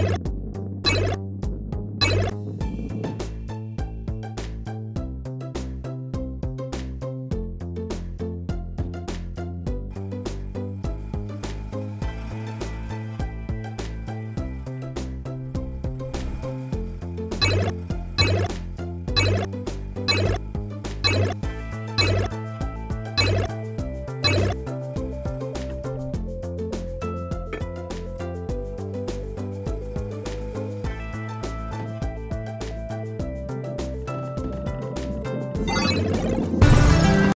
you